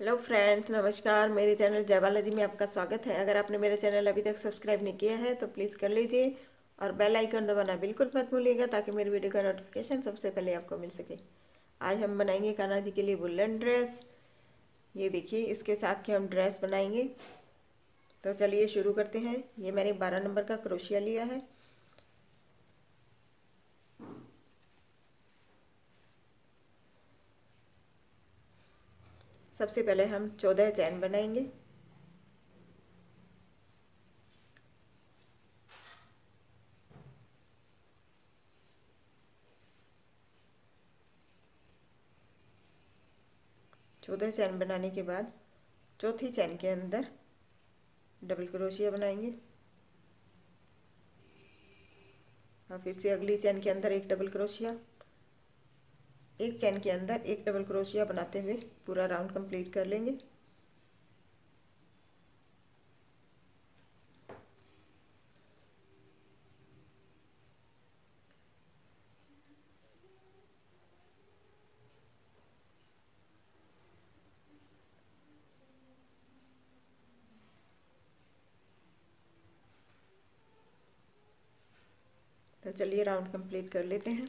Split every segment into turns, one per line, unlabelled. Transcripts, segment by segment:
Hello friends नमस्कार। मेरे channel जयबाला जी में आपका स्वागत है। अगर आपने मेरा चैनल अभी तक सब्सक्राइब नहीं किया है तो प्लीज़ कर लीजिए और बेल आइकन दबाना बिल्कुल मत भूलिएगा, ताकि मेरी वीडियो का नोटिफिकेशन सबसे पहले आपको मिल सके। आज हम बनाएँगे कान्हा जी के लिए बुल्लन ड्रेस ये देखिए, इसके साथ के हम ड्रेस बनाएँगे। तो चलिए शुरू करते हैं। ये मैंने बारह नंबर का क्रोशिया लिया है। सबसे पहले हम चौदह चैन बनाएँगे। चौदह चैन बनाने के बाद चौथी चैन के अंदर डबल क्रोशिया बनाएँगे। और फिर से अगली चैन के अंदर एक डबल क्रोशिया। एक चैन के अंदर एक डबल क्रोशिया बनाते हुए पूरा राउंड कंप्लीट कर लेंगे। तो चलिए राउंड कंप्लीट कर लेते हैं।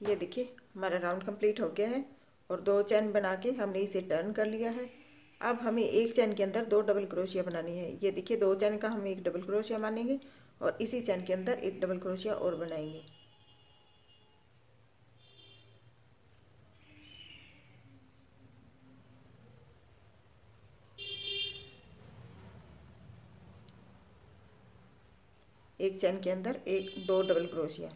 ये देखिए, हमारा राउंड कंप्लीट हो गया है और दो चैन बना के हमने इसे टर्न कर लिया है। अब हमें एक चैन के अंदर दो डबल क्रोशिया बनानी है। ये देखिए, दो चैन का हम एक डबल क्रोशिया मानेंगे और इसी चैन के अंदर एक डबल क्रोशिया और बनाएँगे। एक चैन के अंदर एक, दो डबल क्रोशिया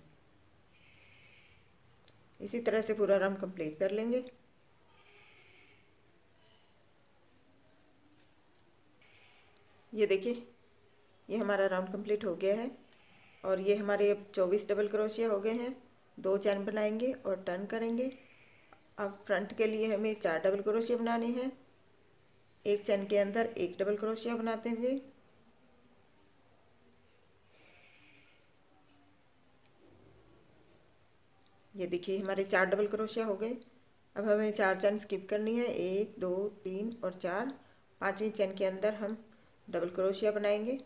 इसी तरह से पूरा राउंड कंप्लीट कर लेंगे। ये देखिए, ये हमारा राउंड कंप्लीट हो गया है और ये हमारे अब चौबीस डबल क्रोशिया हो गए हैं। दो चैन बनाएँगे और टर्न करेंगे। अब फ्रंट के लिए हमें चार डबल क्रोशिया बनाने हैं। एक चैन के अंदर एक डबल क्रोशिया बनाते हुए। ये देखिए, हमारे चार डबल क्रोशिया हो गए। अब हमें चार चैन स्किप करनी है। एक, दो, तीन और चार। पाँचवीं चैन के अंदर हम डबल क्रोशिया बनाएँगे।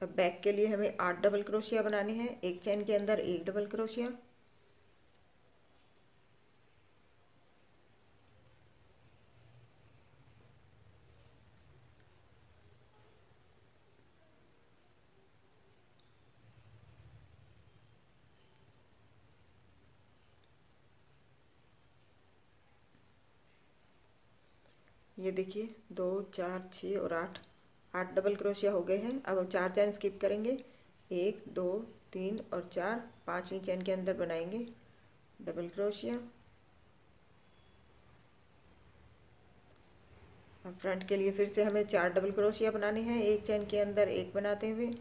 अब बैक के लिए हमें आठ डबल क्रोशिया बनाने हैं। एक चैन के अंदर एक डबल क्रोशिया ये देखिए, दो, चार छः और आठ। आठ डबल क्रोशिया हो गए हैं। अब हम चार चैन स्किप करेंगे। एक, दो, तीन और चार पाँचवीं चैन के अंदर बनाएँगे। डबल क्रोशिया अब फ्रंट के लिए फिर से हमें चार डबल क्रोशिया बनाने हैं। एक चैन के अंदर एक बनाते हुए।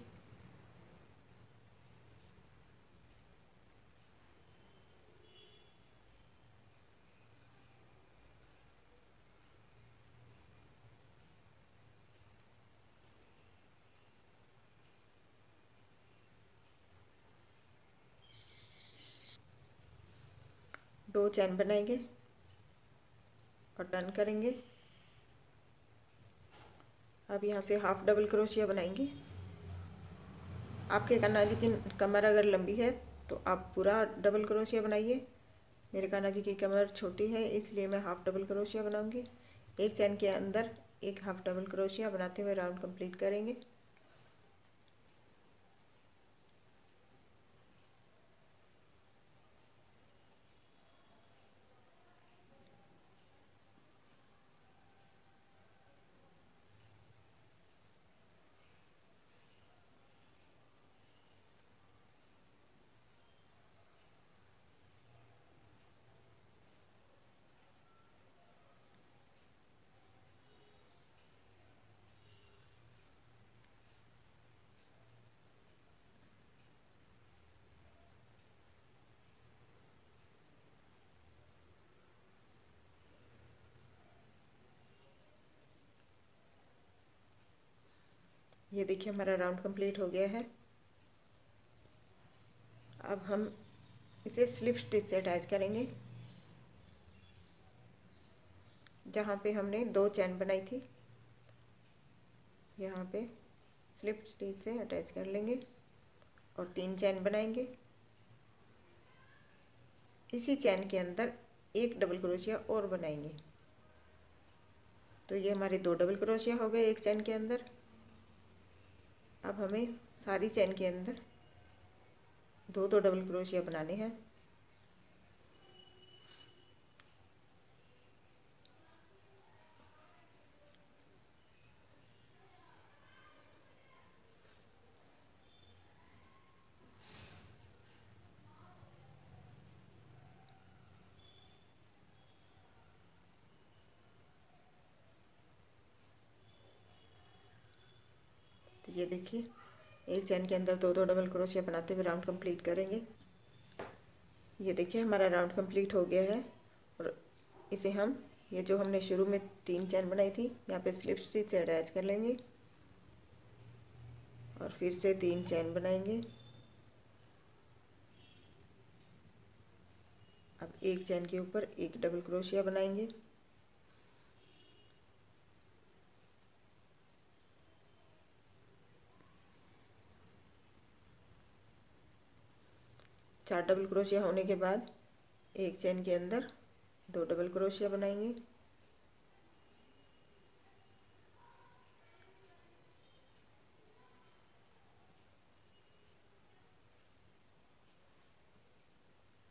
चैन बनाएँगे और डन करेंगे। अब यहाँ से हाफ़ डबल क्रोशिया बनाएँगे। आपके कान्हा जी की कमर अगर लंबी है तो आप पूरा डबल क्रोशिया बनाइए। मेरे कान्हा जी की कमर छोटी है, इसलिए मैं हाफ़ डबल क्रोशिया बनाऊँगी। एक चैन के अंदर एक हाफ़ डबल क्रोशिया बनाते हुए राउंड कंप्लीट करेंगे। ये देखिए हमारा राउंड कंप्लीट हो गया है। अब हम इसे स्लिप स्टिच से अटैच करेंगे, जहाँ पे हमने दो चैन बनाई थी। यहाँ पे स्लिप स्टिच से अटैच कर लेंगे और तीन चैन बनाएँगे। इसी चैन के अंदर एक डबल क्रोशिया और बनाएँगे। तो ये हमारे दो डबल क्रोशिया हो गए एक चैन के अंदर। अब हमें सारी चैन के अंदर दो दो डबल क्रोशिया बनाने हैं। ये देखिए एक चैन के अंदर दो दो डबल क्रोशिया बनाते हुए राउंड कंप्लीट करेंगे। ये देखिए, हमारा राउंड कंप्लीट हो गया है और इसे हम, ये जो हमने शुरू में तीन चैन बनाई थी, यहाँ पे स्लिप स्टिच से अटैच कर लेंगे और फिर से तीन चैन बनाएँगे। अब एक चैन के ऊपर एक डबल क्रोशिया बनाएँगे। चार डबल क्रोशिया होने के बाद एक चैन के अंदर दो डबल क्रोशिया बनाएँगे।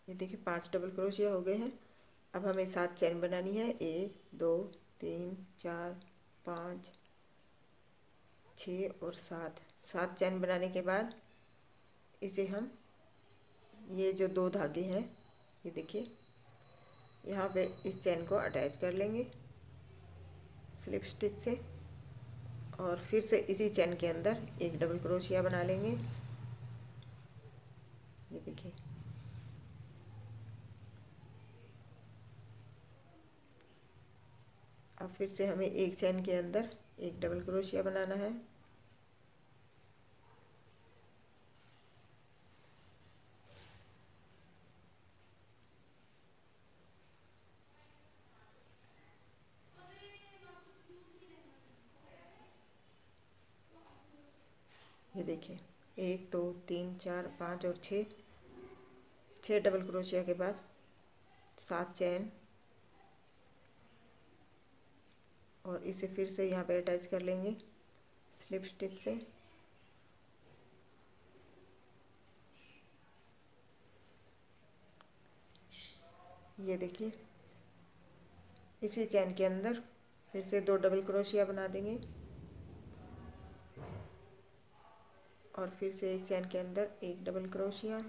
ये देखिए पाँच डबल क्रोशिया हो गए हैं। अब हमें सात चैन बनानी है। एक, दो, तीन, चार, पाँच छ और सात। सात चैन बनाने के बाद इसे हम ये जो दो धागे हैं, ये देखिए। यहाँ पे इस चैन को अटैच कर लेंगे, स्लिप स्टिच से, और फिर से इसी चैन के अंदर एक डबल क्रोशिया बना लेंगे। ये देखिए। अब फिर से हमें एक चैन के अंदर एक डबल क्रोशिया बनाना है ये देखिए। एक, दो, तीन, चार, पाँच और छः। छः डबल क्रोशिया के बाद सात चैन और इसे फिर से यहाँ पे अटैच कर लेंगे स्लिप स्टिच से। ये देखिए। इसी चैन के अंदर फिर से दो डबल क्रोशिया बना देंगे। और फिर से एक चैन के अंदर एक डबल क्रोशिया।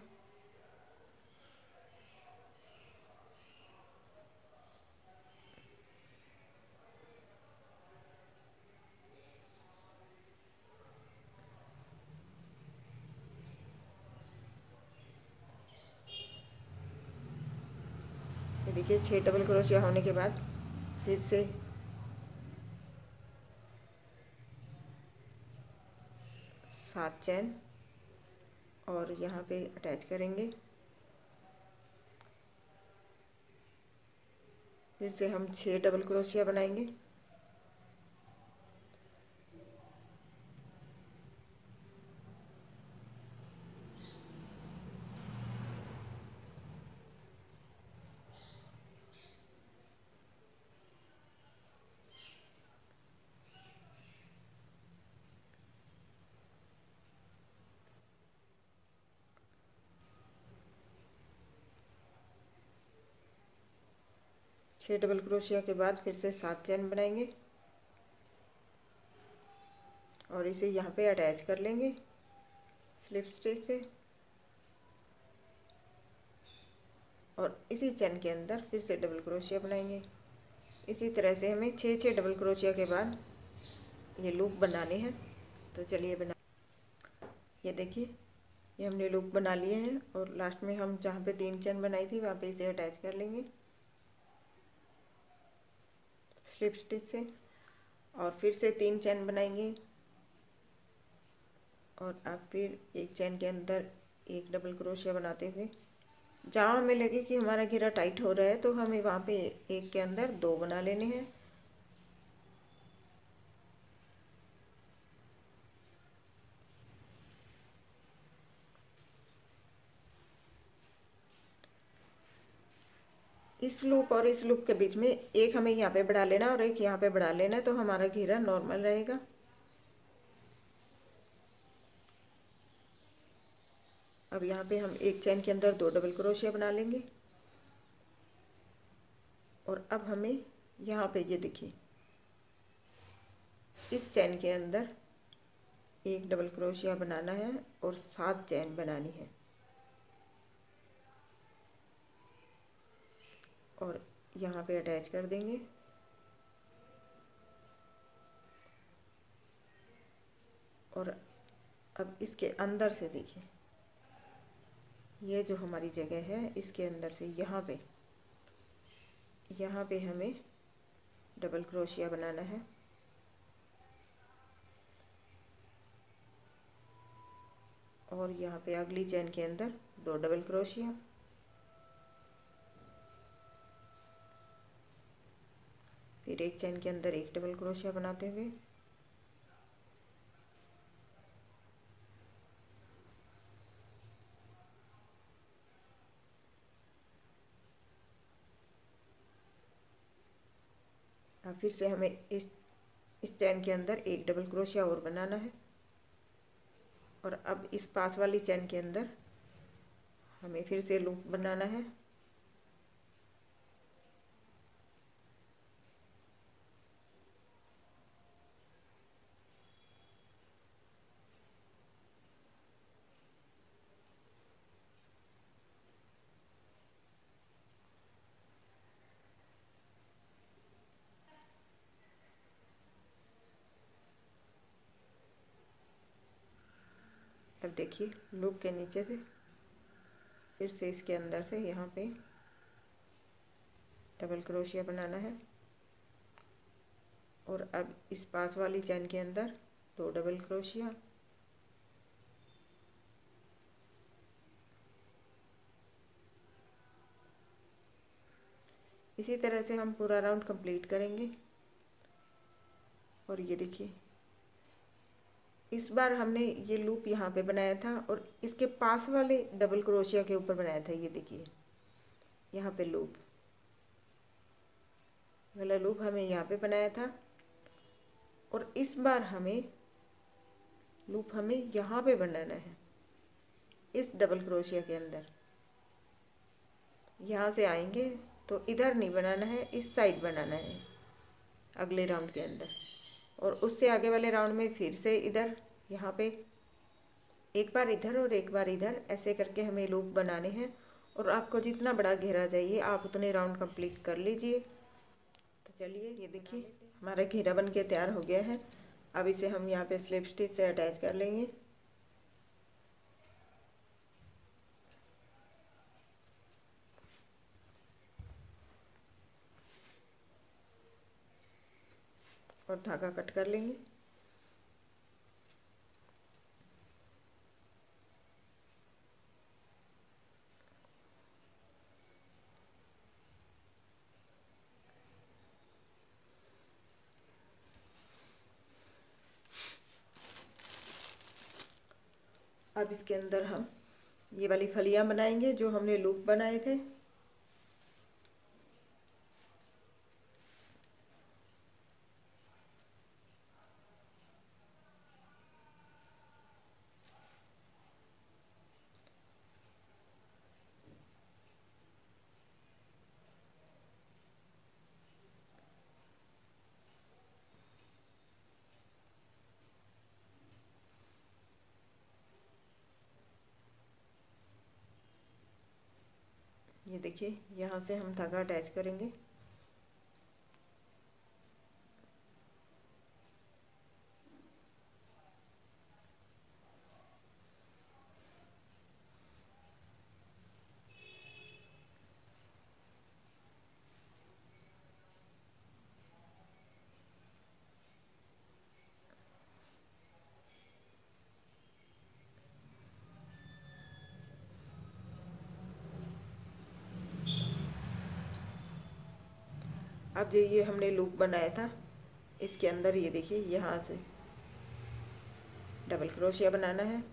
देखिए छः डबल क्रोशिया होने के बाद फिर से सात चैन और यहाँ पे अटैच करेंगे। फिर से हम छः डबल क्रोशिया बनाएँगे। छः डबल क्रोशिया के बाद फिर से सात चैन बनाएँगे। और इसे यहाँ पे अटैच कर लेंगे स्लिप स्टिच से। और इसी चैन के अंदर फिर से डबल क्रोशिया बनाएँगे। इसी तरह से हमें छः छः डबल क्रोशिया के बाद ये लूप बनाने हैं। तो चलिए बना, ये देखिए, ये हमने लूप बना लिए हैं और लास्ट में हम जहाँ पे तीन चैन बनाई थी वहाँ पे इसे अटैच कर लेंगे। स्लिप स्टिच से। और फिर से तीन चैन बनाएँगे। और आप फिर एक चैन के अंदर एक डबल क्रोशिया बनाते हुए। जहाँ हमें लगे कि हमारा घेरा टाइट हो रहा है तो हमें वहाँ पे एक के अंदर दो बना लेने हैं। इस लूप और इस लूप के बीच में एक हमें यहाँ पे बढ़ा लेना और एक यहाँ पे बढ़ा लेना तो हमारा घेरा नॉर्मल रहेगा। अब यहाँ पे हम एक चैन के अंदर दो डबल क्रोशिया बना लेंगे। और अब हमें यहाँ पे ये देखिए, इस चैन के अंदर एक डबल क्रोशिया बनाना है और सात चैन बनानी है। और यहाँ पे अटैच कर देंगे। और अब इसके अंदर से देखिए। ये जो हमारी जगह है, इसके अंदर से यहाँ पे यहाँ पे हमें डबल क्रोशिया बनाना है। और यहाँ पे अगली चैन के अंदर दो डबल क्रोशिया फिर एक चैन के अंदर एक डबल क्रोशिया बनाते हुए। अब फिर से हमें इस इस चैन के अंदर एक डबल क्रोशिया और बनाना है। और अब इस पास वाली चैन के अंदर हमें फिर से लूप बनाना है। देखिए, लूप के नीचे से, फिर से इसके अंदर से यहाँ पे डबल क्रोशिया बनाना है। और अब इस पास वाली चैन के अंदर दो डबल क्रोशिया इसी तरह से हम पूरा राउंड कंप्लीट करेंगे। और ये देखिए इस बार हमने ये लूप यहाँ पे बनाया था और इसके पास वाले डबल क्रोशिया के ऊपर बनाया था, ये देखिए। यहाँ पे लूप। वाला लूप हमें यहाँ पे बनाया था। और इस बार हमें लूप हमें यहाँ पे बनाना है, इस डबल क्रोशिया के अंदर। यहाँ से आएँगे तो इधर नहीं बनाना है, इस साइड बनाना है, अगले राउंड के अंदर। और उससे आगे वाले राउंड में फिर से इधर, यहाँ पे। एक बार इधर और एक बार इधर, ऐसे करके हमें लूप बनाने हैं। और आपको जितना बड़ा घेरा चाहिए, आप उतने राउंड कंप्लीट कर लीजिए। तो चलिए, ये देखिए, हमारा घेरा बन के तैयार हो गया है। अब इसे हम यहाँ पे स्लिप स्टिच से अटैच कर लेंगे। और धागा कट कर लेंगे। अब इसके अंदर हम ये वाली फलियाँ बनाएँगे जो हमने लूप बनाए थे। ये देखिए यहाँ से हम धागा अटैच करेंगे। अब जो ये हमने लूप बनाया था, इसके अंदर ये देखिए, यहाँ से डबल क्रोशिया बनाना है।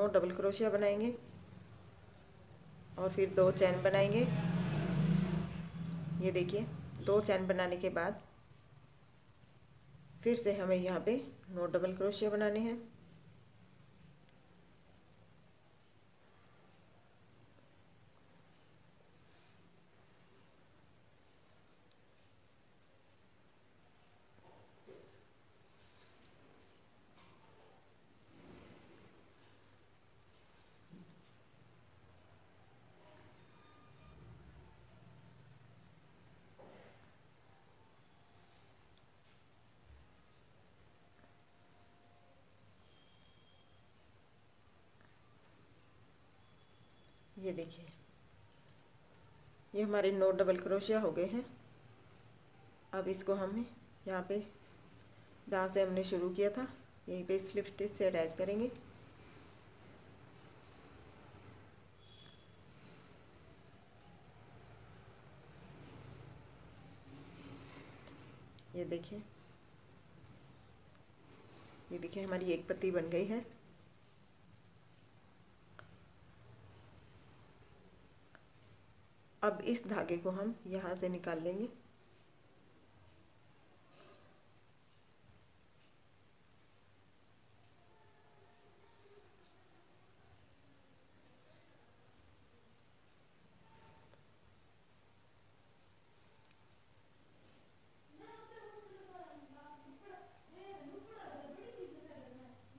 नौ डबल क्रोशिया बनाएँगे। और फिर दो चैन बनाएँगे। ये देखिए, दो चैन बनाने के बाद फिर से हमें यहाँ पे नौ डबल क्रोशिया बनाने हैं। ये देखिए। ये हमारे नौ डबल क्रोशिया हो गए हैं। अब इसको हम यहाँ पे, जहाँ से हमने शुरू किया था, यहीं पे स्लिप स्टिच से अटैच करेंगे। ये देखिए। ये देखिए हमारी एक पत्ती बन गई है। अब इस धागे को हम यहाँ से निकाल लेंगे।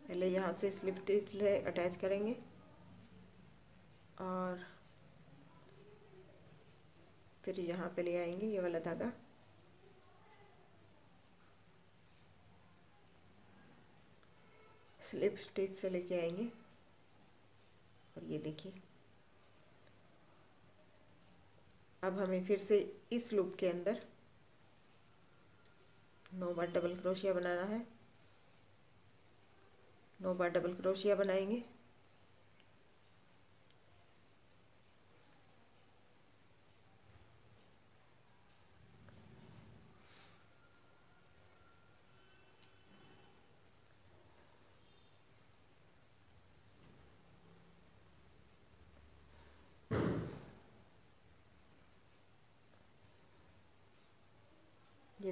पहले यहाँ से स्लिप स्टिच अटैच करेंगे। और फिर यहाँ पे ले आएँगे ये वाला धागा। स्लिप स्टिच से लेके आएँगे। और ये देखिए। अब हमें फिर से इस लूप के अंदर नौ बार डबल क्रोशिया बनाना है। नौ बार डबल क्रोशिया बनाएँगे।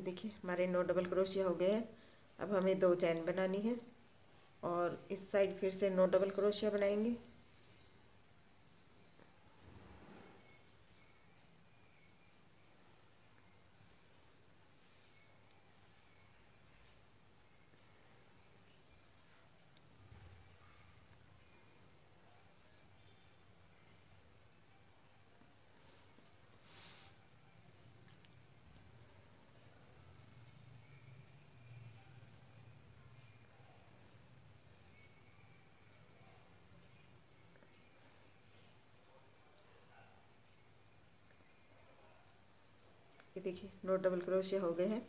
देखिए, हमारे नौ डबल क्रोशिया हो गए हैं। अब हमें दो चैन बनानी है और इस साइड फिर से नौ डबल क्रोशिया बनाएँगे। ये देखिए नौ डबल क्रोशिया हो गए हैं।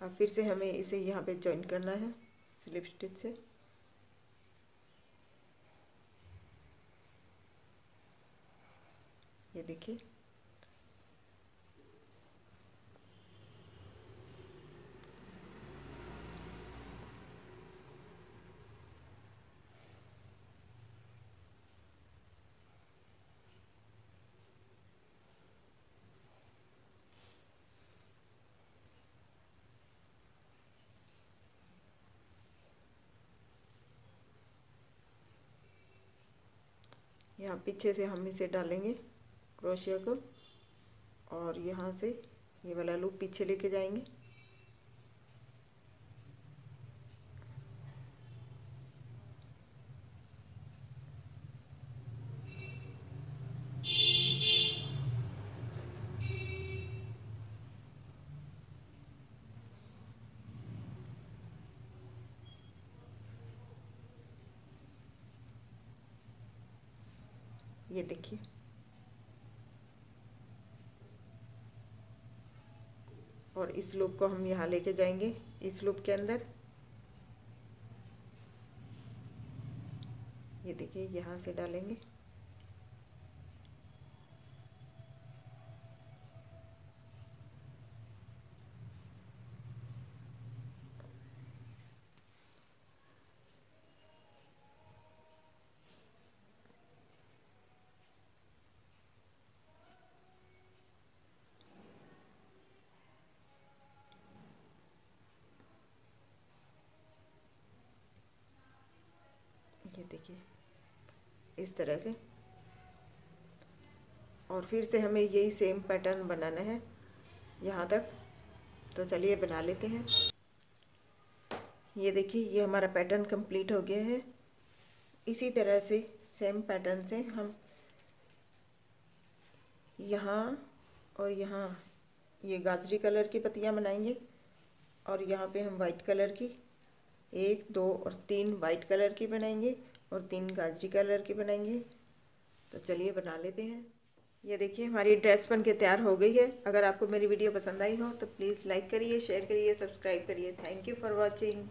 अब फिर से हमें इसे यहाँ पे ज्वाइन करना है स्लिप स्टिच से। ये देखिए। पीछे से हम इसे डालेंगे क्रोशिया को और यहाँ से ये वाला लूप पीछे लेके जाएँगे ये देखिए और इस लूप को हम यहाँ लेके जाएँगे, इस लूप के अंदर। ये देखिए, यहाँ से डालेंगे ये देखिए इस तरह से। और फिर से हमें यही सेम पैटर्न बनाना है, यहाँ तक। तो चलिए बना लेते हैं। ये देखिए, ये हमारा पैटर्न कंप्लीट हो गया है। इसी तरह से सेम पैटर्न से हम यहाँ और यहाँ ये गाजरी कलर की पत्तियाँ बनाएँगे। और यहाँ पे हम वाइट कलर की, एक, दो और तीन वाइट कलर की बनाएँगे। और तीन गाजरी कलर की बनाएँगे। तो चलिए बना लेते हैं। ये देखिए, हमारी ड्रेस बन के तैयार हो गई है। अगर आपको मेरी वीडियो पसंद आई हो तो प्लीज़ लाइक करिए, शेयर करिए, सब्सक्राइब करिए। Thank you for watching.